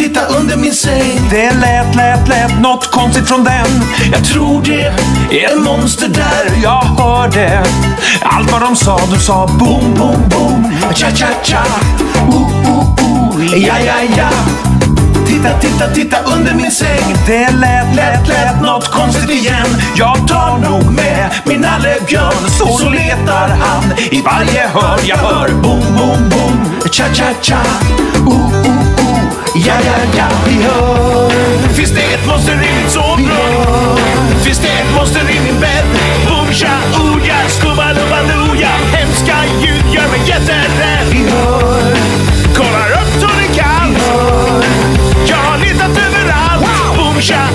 titta under min säng. Det lät, lät, lät något konstigt från den. Jag tror det är en monster där. Jag hörde allt vad de sa. Du sa boom, boom, boom. Cha, cha, cha. Ooh, ooh, ooh. Ja, ja, ja. Titta, titta, titta under min säng. Det lät, lät, lät något konstigt igen. Jag tar nog med min nallebjörn. Så, så letar han i varje hörn. Jag hör boom, boom, boom. Cha, cha, cha. Ja, ja, ja. Vi hör. Finns det ett monster i mitt sovrum? Finns det ett monster i min bädd? Boom, cha, ooh, ja, skubba, lubba, loo, ja. Hemska ljud gör mig jätterädd. Vi hör. Kollar upp så det kan. Jag har letat överallt. Boom, cha,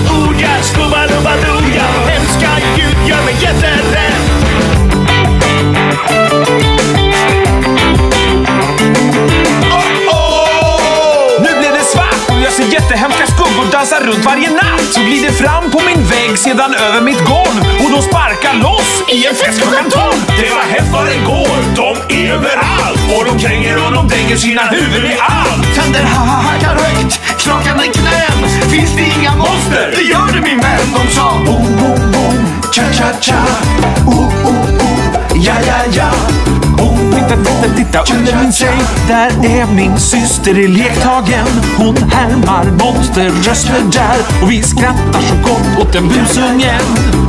dansar runt varje natt. Så glider fram på min vägg, sedan över mitt golv och de sparkar loss i en fest klockan tolv. Det var hett vad det går, de är överallt och de kränger och de dänger sina huvuden i allt. Tänder hackar högt, knakande knän. Finns det inga monster? Det gör det min vän. De sa boom, boom, boom. Cha, cha, cha. Oh oh oh, Ja, ja, ja. Titta, titta, titta under min säng. Där är min syster i lektagen. Hon härmar monsterröster där och vi skrattar så gott åt den busungen.